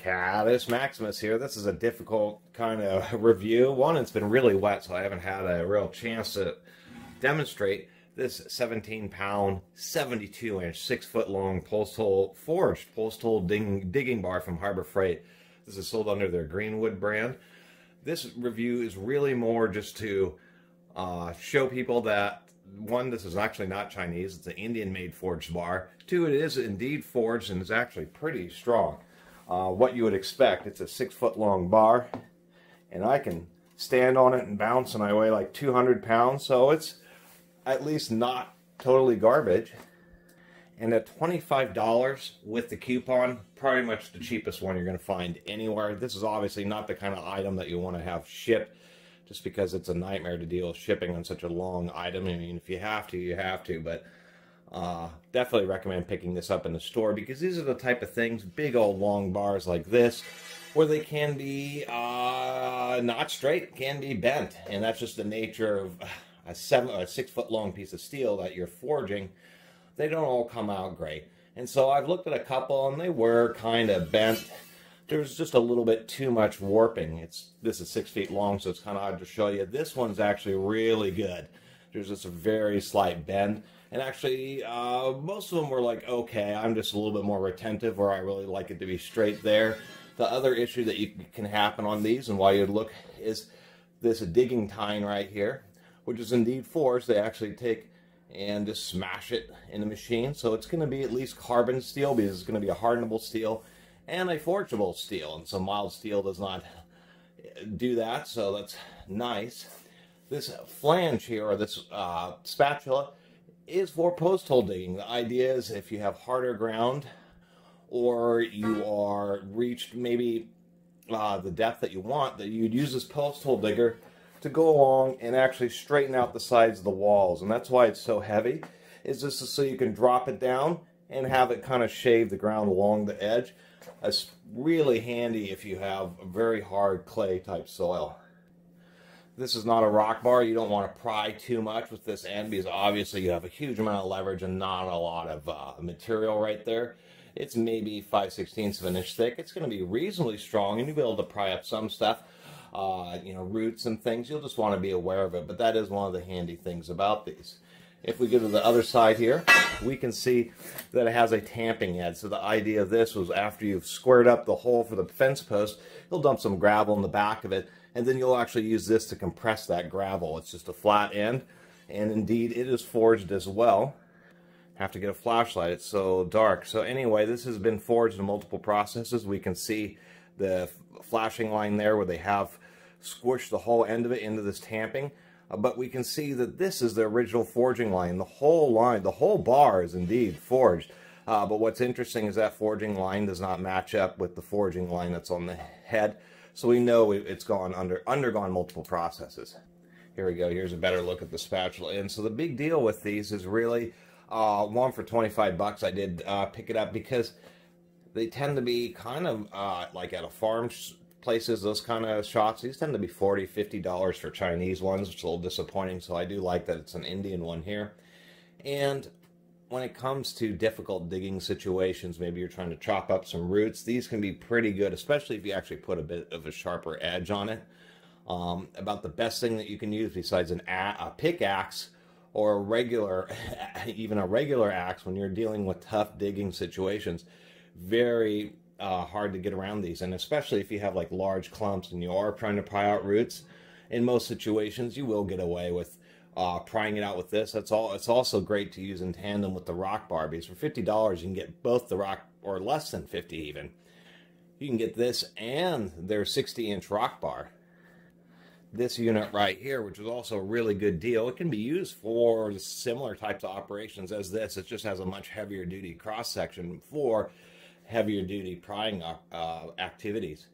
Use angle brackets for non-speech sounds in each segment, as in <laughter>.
Catus Maximus here. This is a difficult kind of <laughs> review. One, it's been really wet, so I haven't had a real chance to demonstrate this 17 pound, 72 inch, 6 foot long post hole forged post hole ding, digging bar from Harbor Freight. This is sold under their Greenwood brand. This review is really more just to uh, show people that one, this is actually not Chinese, it's an Indian made forged bar. Two, it is indeed forged and is actually pretty strong. Uh, what you would expect, it's a six foot long bar and I can stand on it and bounce and I weigh like 200 pounds, so it's at least not totally garbage. And at $25 with the coupon, probably much the cheapest one you're going to find anywhere. This is obviously not the kind of item that you want to have shipped just because it's a nightmare to deal with shipping on such a long item. I mean, if you have to, you have to, but uh, definitely recommend picking this up in the store because these are the type of things, big old long bars like this, where they can be uh, not straight, can be bent. And that's just the nature of a seven, a six foot long piece of steel that you're forging. They don't all come out great. And so I've looked at a couple and they were kind of bent. There's just a little bit too much warping. It's This is six feet long, so it's kind of hard to show you. This one's actually really good. There's just a very slight bend. And actually, uh, most of them were like, okay, I'm just a little bit more retentive, or I really like it to be straight there. The other issue that you, can happen on these, and why you'd look, is this digging tine right here which is indeed forged. They actually take and just smash it in the machine. So it's going to be at least carbon steel because it's going to be a hardenable steel and a forgeable steel. And so mild steel does not do that, so that's nice. This flange here, or this uh, spatula, is for post hole digging. The idea is if you have harder ground or you are reached maybe uh, the depth that you want, that you'd use this post hole digger to go along and actually straighten out the sides of the walls. And that's why it's so heavy, is this is so you can drop it down and have it kind of shave the ground along the edge. It's really handy if you have very hard clay type soil. This is not a rock bar. You don't want to pry too much with this end because obviously you have a huge amount of leverage and not a lot of uh, material right there. It's maybe 5 16ths of an inch thick. It's going to be reasonably strong and you'll be able to pry up some stuff uh, you know, roots and things. You'll just want to be aware of it, but that is one of the handy things about these. If we go to the other side here, we can see that it has a tamping head. So the idea of this was after you've squared up the hole for the fence post, you'll dump some gravel in the back of it, and then you'll actually use this to compress that gravel. It's just a flat end, and indeed it is forged as well. Have to get a flashlight, it's so dark. So anyway, this has been forged in multiple processes. We can see the flashing line there where they have squished the whole end of it into this tamping. Uh, but we can see that this is the original forging line. The whole line, the whole bar is indeed forged. Uh, but what's interesting is that forging line does not match up with the forging line that's on the head. So we know it's gone under undergone multiple processes. Here we go. Here's a better look at the spatula. And so the big deal with these is really uh, one for 25 bucks. I did uh, pick it up because they tend to be kind of uh, like at a farm places, those kind of shops, these tend to be 40 $50 for Chinese ones, which is a little disappointing. So I do like that it's an Indian one here. And when it comes to difficult digging situations, maybe you're trying to chop up some roots, these can be pretty good, especially if you actually put a bit of a sharper edge on it. Um, about the best thing that you can use besides an a, a pickaxe or a regular, <laughs> even a regular axe when you're dealing with tough digging situations, very uh, hard to get around these, and especially if you have like large clumps and you are trying to pry out roots. In most situations, you will get away with uh, prying it out with this. That's all. It's also great to use in tandem with the rock bar because for fifty dollars you can get both the rock or less than fifty even. You can get this and their sixty inch rock bar. This unit right here, which is also a really good deal, it can be used for similar types of operations as this. It just has a much heavier duty cross section for heavier duty prying uh, activities.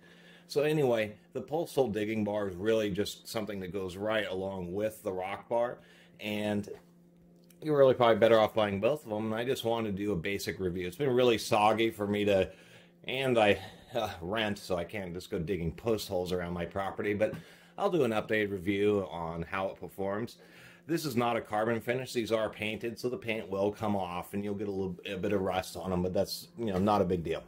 So anyway, the post hole digging bar is really just something that goes right along with the rock bar. And you're really probably better off buying both of them. And I just wanted to do a basic review. It's been really soggy for me to, and I uh, rent, so I can't just go digging post holes around my property. But I'll do an updated review on how it performs. This is not a carbon finish. These are painted, so the paint will come off and you'll get a little a bit of rust on them, but that's, you know, not a big deal.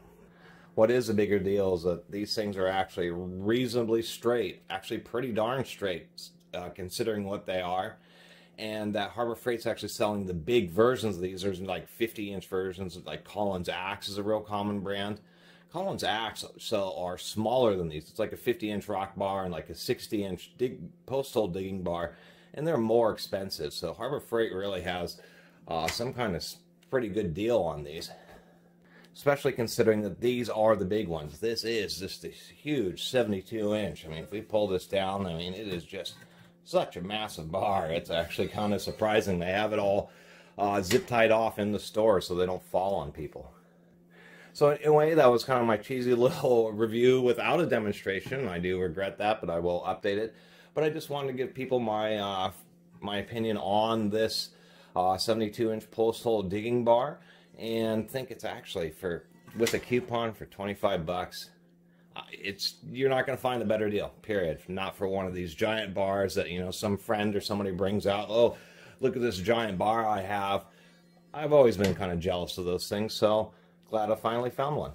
What is a bigger deal is that these things are actually reasonably straight, actually pretty darn straight, uh, considering what they are. And that Harbor Freight's actually selling the big versions of these. There's like 50 inch versions, of like Collins Axe is a real common brand. Collins Axe so are smaller than these. It's like a 50 inch rock bar and like a 60 inch dig, post hole digging bar, and they're more expensive. So Harbor Freight really has uh, some kind of pretty good deal on these, especially considering that these are the big ones. This is just a huge 72 inch. I mean, if we pull this down, I mean, it is just such a massive bar. It's actually kind of surprising. They have it all uh, zip tied off in the store so they don't fall on people. So anyway, that was kind of my cheesy <laughs> little review without a demonstration. I do regret that, but I will update it. But I just wanted to give people my uh, my opinion on this 72-inch uh, post hole digging bar, and think it's actually for with a coupon for 25 bucks. Uh, it's you're not going to find a better deal. Period. Not for one of these giant bars that you know some friend or somebody brings out. Oh, look at this giant bar I have. I've always been kind of jealous of those things, so glad I finally found one.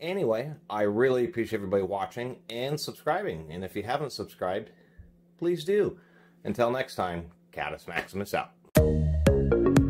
Anyway, I really appreciate everybody watching and subscribing. And if you haven't subscribed, please do. Until next time, Catus Maximus out.